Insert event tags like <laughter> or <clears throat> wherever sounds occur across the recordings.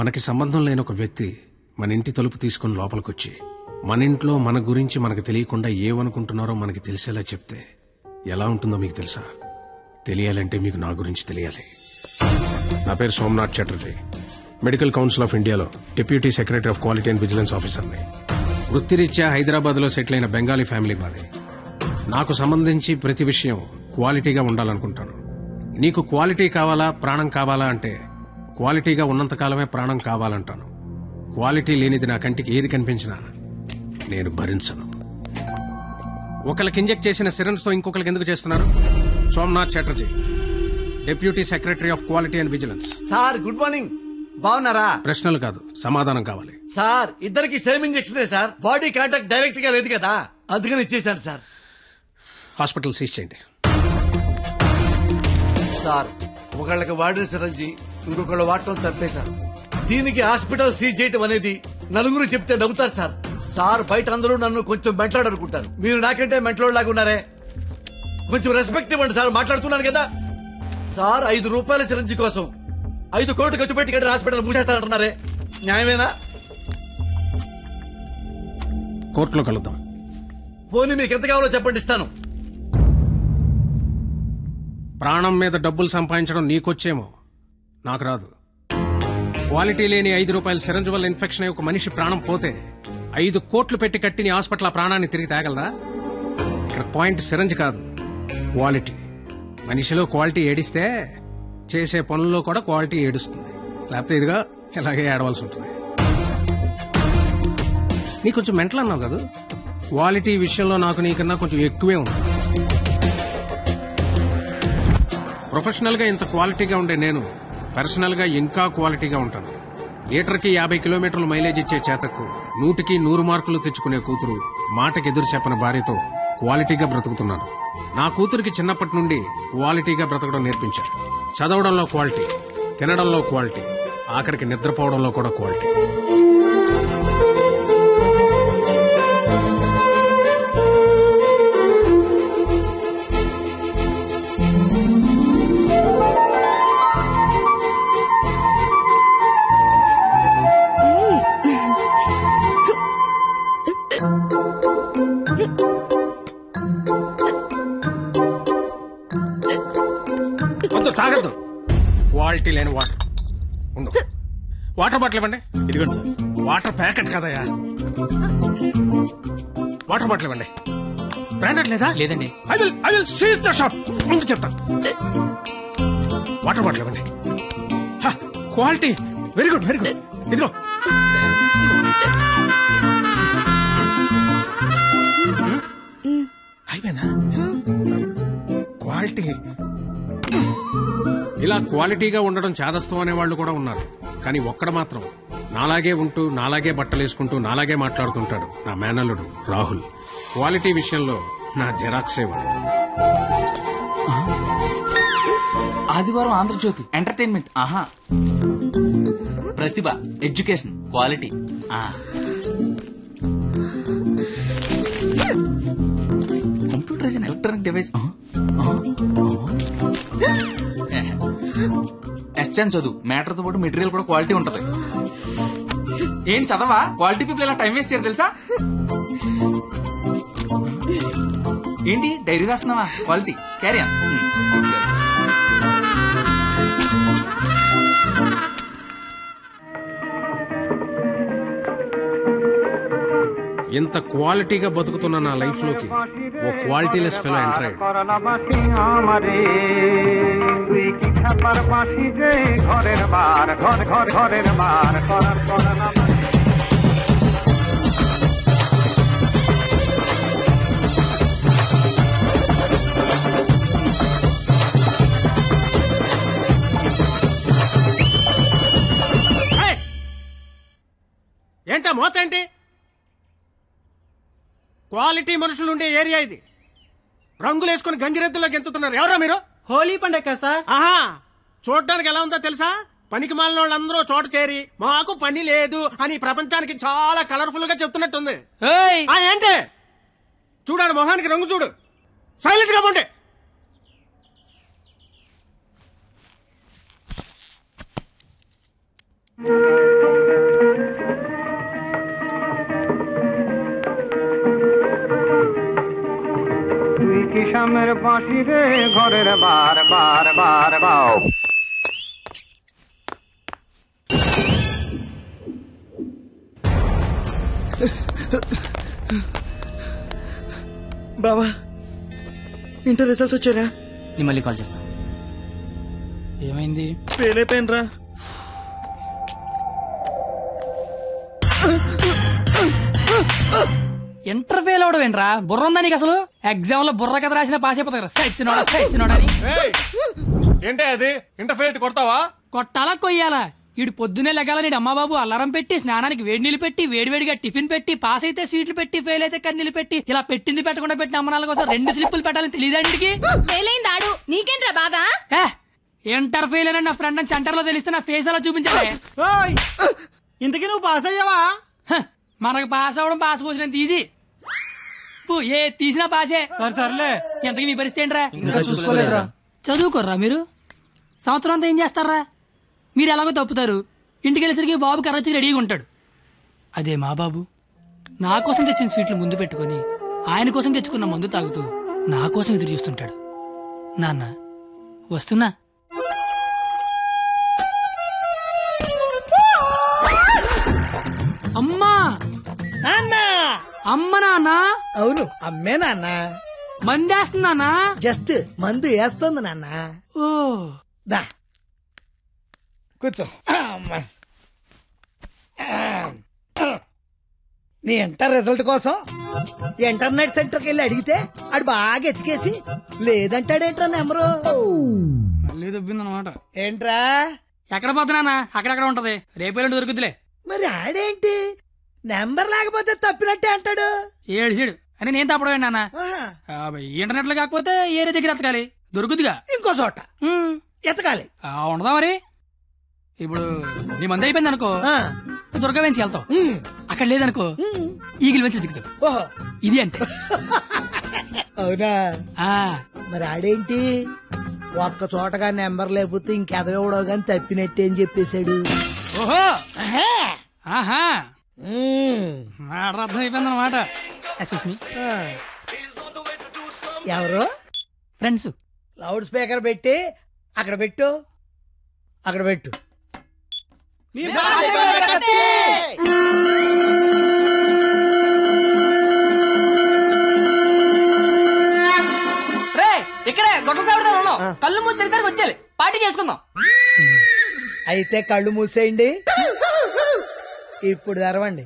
మనకి సంబంధం లేని ఒక వ్యక్తి మన ఇంటి తలుపు తీసుకుని లోపలికొచ్చి మన ఇంట్లో మన గురించి మనకు తెలియకుండా ఏమనుకుంటున్నారో మనకి తెలిసేలా చెప్తే ఎలా ఉంటుందో మీకు తెలుసా? తెలియాలంటే మీకు నా గురించి తెలియాలి. నా పేరు Somnath Chatterjee. Medical council of ఇండియాలో deputy secretary of quality and vigilance ఆఫీసర్ని. వృత్తిరీత్యా హైదరాబాద్లో సెటిల్ అయిన బెంగాలీ ఫ్యామిలీ మాది. నాకు సంబంధించి ప్రతి విషయం క్వాలిటీగా ఉండాలనుకుంటాను. నీకు క్వాలిటీ కావాలా ప్రాణం కావాలా అంటే క్వాలిటీగా ఉన్నంతకాలమే ప్రాణం కావాలంటాను. క్వాలిటీ లేనిది నా కంటికి ఏది కనిపించినా నేను భరించను. ఒకరికి ఇంజెక్ట్ చేసిన సిరెన్స్తో ఇంకొకరికి ఎందుకు చేస్తున్నారు? Somnath Chatterjee deputy secretary of quality and vigilance. Sir good morning. బాగున్నారా? ప్రశ్నలు కాదు సమాధానం కావాలి. సార్ ఇద్దరికి same injection sir? Body contact డైరెక్ట్గా లేదు కదా? అందుకని ఇచ్చేసాను సార్. హాస్పిటల్ సీజ్ చేయండి. సార్ ఒకళ్ళకి వాడిన సిరంజి ఇంకొకళ్ళు వాడటం తప్పేశారు. దీనికి హాస్పిటల్ సీజ్ చేయటం అనేది నలుగురు చెప్తే నవ్వుతారు సార్. సార్ బయట అందరూ నన్ను కొంచెం మెంట్లాడు అనుకుంటారు మీరు నాకంటే మెంట్లోడ్ లాగా ఉన్నారే. కొంచెం రెస్పెక్ట్ ఇవ్వండి సార్ మాట్లాడుతున్నాను కదా. సార్ ఐదు రూపాయల సిరంజి కోసం ఐదు కోట్లు ఖర్చు పెట్టి హాస్పిటల్ మూసేస్తారంటున్నారే. న్యాయమేనా? కోర్టులో కలుద్దాం. పోనీ మీకు ఎంత కావాలో చెప్పండి ఇస్తాను. ప్రాణం మీద డబ్బులు సంపాదించడం నీకొచ్చేమో. నాకు రాదు. క్వాలిటీ లేని ఐదు రూపాయల సిరంజ్ వల్ల ఇన్ఫెక్షన్ అయ్యి ఒక మనిషి ప్రాణం పోతే ఐదు కోట్లు పెట్టి కట్టిన హాస్పిటల్ ఆ ప్రాణాన్ని తిరిగి తేగలదా ఇక్కడ పాయింట్ సిరంజ్ కాదు క్వాలిటీ. మనిషిలో క్వాలిటీ ఏడిస్తే చేసే పనుల్లో కూడా క్వాలిటీ ఏడుస్తుంది. లేకపోతే ఇదిగా ఇలాగే ఏడవలసి ఉంటుంది. నీ కొంచెం మెంటల్ అన్నావు కదా. క్వాలిటీ విషయంలో నాకు నీకన్నా కొంచెం ఎక్కువే ఉంది. ప్రొఫెషనల్గా ఇంత క్వాలిటీగా ఉండే నేను పర్సనల్గా ఇంకా క్వాలిటీగా ఉంటాను. లీటర్కి యాభై కిలోమీటర్లు మైలేజ్ ఇచ్చే చేతకు నూటికి నూరు మార్కులు తెచ్చుకునే కూతురు మాటకి ఎదురు చెప్పని భార్యతో క్వాలిటీగా బ్రతుకుతున్నాను. నా కూతురికి చిన్నప్పటి నుండి క్వాలిటీగా బ్రతకడం నేర్పించారు. చదవడంలో క్వాలిటీ తినడంలో క్వాలిటీ ఆఖరికి నిద్రపోవడంలో కూడా క్వాలిటీ. వాటర్ బాటిల్ ఇవ్వండి. ఇదిగోండి సార్. వాటర్ ప్యాకెట్ కదయా వాటర్ బాటిల్ ఇవ్వండి. బ్రాండెడ్ లేదా? లేదండి. I will I will seize the shop. ముందు చెప్తా వాటర్ బాటిల్ ఇవ్వండి. Quality very good very good. ఇదిగో. అయిపోయిందా? క్వాలిటీ ఇలా క్వాలిటీగా ఉండడం చాదస్తం అనే వాళ్ళు కూడా ఉన్నారు. కానీ ఒక్కడ మాత్రం నాలాగే ఉంటూ నాలాగే బట్టలేసుకుంటూ నాలాగే మాట్లాడుతుంటాడు నా మేనల్లుడు రాహుల్. క్వాలిటీ విషయంలో నా జెరాక్సే వాడు ఆదివారం ఆంధ్రజ్యోతి ఎంటర్టైన్మెంట్. ఆహా. ప్రతిభ ఎడ్యుకేషన్ క్వాలిటీ. ఆ. Computer is electronic device. SN చదువు. మ్యాటర్తో పాటు మెటీరియల్ కూడా క్వాలిటీ ఉంటది. ఏంటి చదవా? క్వాలిటీ పీపుల్ ఇలా టైం వేస్ట్ చేయరు తెలుసా? ఏంటి? డైరీ రాస్తున్నావా? క్వాలిటీ. క్యారియర్ ఇంత క్వాలిటీగా బతుకుతున్న నా లైఫ్లోకి ఓ క్వాలిటీ లెస్ ఫెలో ఎంటర్ ఏంట మోత ఏంటి? క్వాలిటీ మనుషులు ఉండే ఏరియా ఇది. రంగులు వేసుకుని గంగిరెద్దులో గెంతుతున్నారు ఎవరా మీరు? హోలీ పండగ సార్. ఆహా! చూడడానికి ఎలా ఉందో తెలుసా? పనికి మాలిన వాళ్ళందరూ చోట చేరి మాకు పని లేదు అని ప్రపంచానికి చాలా కలర్ఫుల్గా చెప్తున్నట్టుంది ఆ, ఏంటి? చూడాడు మొహానికి రంగు చూడు. సైలెంట్గా ఉండే আমের বাঁশি রে ঘরের বার বার বার বাও బావా ఇంటర్ రిజల్ట్స్ వచ్చారా నేను మళ్ళీ కాల్ చేస్తా ఏమైంది ఫెయిల్ అయిపోయినరా ఇంటర్ ఫెయిల్ అవడం ఏంట్రా బుర్ర ఉందా నీకు అసలు? ఎగ్జామ్లో బుర్ర కథ రాసిన పాస్ అయిపోతా కదా. సచ్చినోడా సచ్చినోడా అని. ఏంటే అది? ఇంటర్ఫేర్ కొడతావా? కొట్టాలా కొయ్యాలా? ఈడు పొద్దునే లెగాల నీడు అమ్మబాబు అల్లారం పెట్టి స్నానానికి వేడి నీళ్ళు పెట్టి వేడివేడిగా టిఫిన్ పెట్టి పాస్ అయితే స్వీట్లు పెట్టి ఫెయిల్ అయితే కన్నీళ్ళు పెట్టి ఇలా పెట్టింది పెట్టకుండా పెట్టిన అమ్మనాల కోసం రెండు స్లిప్పులు పెట్టాలని తెలియదా ఇంటికి ఫెయిలైంది ఆడు. నీకేంట్రా బాధ? ఏ, ఇంటర్ ఫెయిల్ అని నా ఫ్రెండ్ అని సెంటర్లో తెలిస్తే నా ఫేస్ అలా చూపించాలి. ఇంతకీ నువ్వు పాస్ అయ్యావా? హ, మనకు పాస్ అవడం పాస్ పోసినంత ఈజీ. పో, ఏ తీసినా పాసే. సరే సర్లే. ఎంతకీ మీ పరిస్థితి ఏంట్రా? ఇంకా చూసుకోలేదురా. చదువుకోర్రా మీరు? సంవత్సరం అంతా ఏం చేస్తారా? మీరు ఎలాగో తప్పుతారు. ఇంటికి వెళ్ళేసరికి బాబు కర్రచ్చి రెడీగా ఉంటాడు. అదే మా బాబు. నా కోసం తెచ్చిన స్వీట్లు ముందు పెట్టుకొని ఆయన కోసం తెచ్చుకున్న మందు తాగుతూ నా కోసం ఎదురు చూస్తుంటాడు. నాన్న వస్తున్నా? అవును అమ్మే నాన్న. మందేస్తున్నానా? జస్ట్ మందు వేస్తుంది నాన్న. ఓ. దా. కూర్చో. అమ్మా. నీ ఇంటర్ రిజల్ట్ కోసం ఇంటర్నెట్ సెంటర్కి వెళ్ళి అడిగితే ఆడు బాగా ఎతికేసి లేదంటాడేంట్రా నెంబరు? మళ్ళీ దొబ్బిందనమాట. ఏంట్రా? ఎక్కడ పోతున్నానా? అక్కడక్కడ ఉంటది? రేపు దొరుకుతులే మరి ఆడేంటి? నెంబర్ లేకపోతే తప్పినట్టే అంటాడు. ఏడు సీడు అని నేను తప్పడం నాన్న. ఇంటర్నెట్లో కాకపోతే ఏరే దగ్గర ఎతకాలి. దొరుకుద్దిగా. ఇంకో చోట. ఎతకాలి. ఉండదా మరి? ఇప్పుడు నీ మంది అయిపోయింది అనుకో. దుర్గా వెంచి వెళ్తావు. ఉమ్. అక్కడ లేదనుకో. ఈగిల్ వెంచి దిగుతావు. ఓహో. ఇది అంటే అవునా? ఆ. మరి ఆడేంటి? ఒక్క చోటగా నెంబర్ లేకపోతే ఇంకెదవడో గాని తప్పినట్టే అని చెప్పేశాడు. ఓహో. ఆహా. మాట అర్థం అయిపోయింది అనమాట. ఎవరు? ఫ్రెండ్స్ లౌడ్ స్పీకర్ పెట్టి అక్కడ పెట్టు. అక్కడ పెట్టు. రే ఇక్కడే గొడవ చావడదా ఉన్నాం. కళ్ళు మూసి తెరిసరికి వచ్చేయాలి. పార్టీ చేసుకుందాం. అయితే కళ్ళు మూసేయండి. ఇప్పుడు తెరవండి.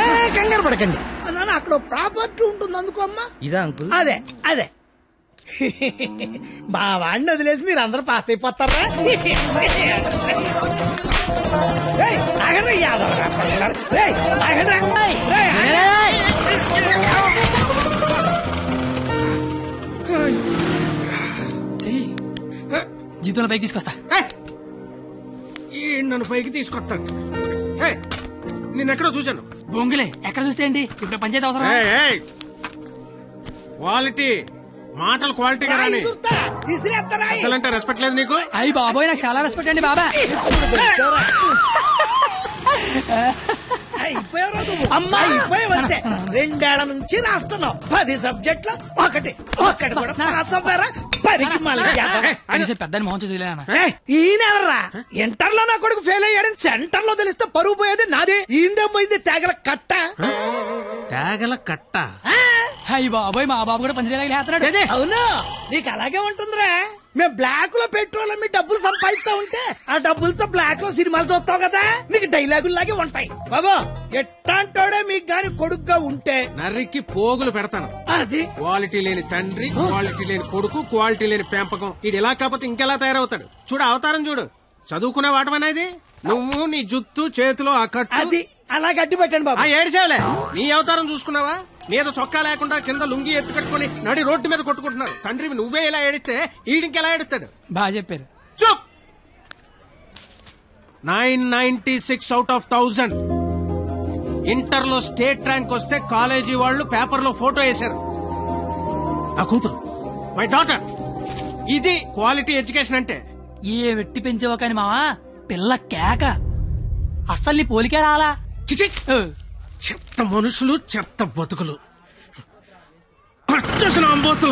ఏ, కంగారు పడకండి. నాన్న అక్కడ ప్రాపర్టీ ఉంటుంది అందుకో అమ్మా. ఇదా అంకుల్? అదే అదే. మా వాడిని వదిలేసి మీరు అందరూ పాస్ అయిపోతారా? ఏయ్, ఆగండి, యాదవరా పిల్లలు. ఏయ్, ఆగండి. ఏయ్, ఆగండి. జీతంలో పైకి తీసుకొస్తా. ఈ నన్ను పైకి తీసుకొస్తాడు. హే, నిన్నెక్కడో చూశాను. బొంగులే ఎక్కడ చూస్తే ఏంటి? ఇప్పుడు పంచాయతీ అవసరం ఏయ్, ఏయ్. క్వాలిటీ మాటలు క్వాలిటీగా రాని? పెద్దలంటే రెస్పెక్ట్ లేదు నీకు? అయ్యి బాబోయ్ నాకు చాలా రెస్పెక్ట్ అండి బాబా. అమ్మా! రెండేళ్ళ నుంచి రాస్తున్నావు. పది సబ్జెక్టులు ఒకటి ఒకటి కూడా <laughs> <laughs> పెద్దని మోహన్ చూసి వదిలేనా? ఏయ్, ఈయనెవర్రా ఇంటర్లో నా కొడుకు ఫెయిల్ అయ్యాడని సెంటర్లో తెలిస్తే పరువు పోయేది నాది. ఈందే పోయింది తేగల కట్ట. తేగల కట్ట. ఆ? అయ్యి బాబోయ్ మా బాబు కూడా పంచలేలాగా లేస్తున్నాడు. అవును. నీకు అలాగే ఉంటుందిరా. మేము బ్లాక్లో పెట్రోల్ మీ డబ్బులు సంపాదిస్తా ఉంటే ఆ డబ్బులతో బ్లాక్లో సినిమాలు చూస్తావు కదా. నీకు డైలాగులు లాగే ఉంటాయి. బాబా ఎట్టాంటోడే మీకు గాని కొడుకుగా ఉంటే నర్రికి పోగులు పెడతాను. అది? క్వాలిటీ లేని తండ్రి క్వాలిటీ లేని కొడుకు క్వాలిటీ లేని పెంపకం. ఇది ఇలా కాకపోతే ఇంకెలా తయారవుతాడు? చూడు అవతారం చూడు. చదువుకునే వాటమనేది? నువ్వు నీ జుత్తు చేతిలో ఆ కట్టు. అది అలా గట్టి పెట్టండి ఆ బాబా ఏడిసేవలే నీ అవతారం చూసుకున్నావా? మీద చొక్కా లేకుండా కింద లుంగి ఎత్తు కట్టుకుని నడి రోడ్డు మీద కొట్టుకుంటున్నారు తండ్రివి నువ్వే ఇలా ఏడిస్తే ఈడింకెలా ఏడుస్తాడు? బాగా చెప్పారు. చూప్! Nine ninety six out of thousand ఇంటర్లో స్టేట్ ర్యాంక్ వస్తే కాలేజీ వాళ్ళు పేపర్లో ఫోటో వేశారు. నా కూతురు మై డాటర్ ఇది క్వాలిటీ ఎడ్యుకేషన్ అంటే. ఏ వెట్టి పెంచావో కానీ మావా పిల్ల కేక. అస్సలు నీ పోలికే రాలా. చిచి! చెత్త మనుషులు చెత్త బతుకులు. <clears throat> అంబోతులు.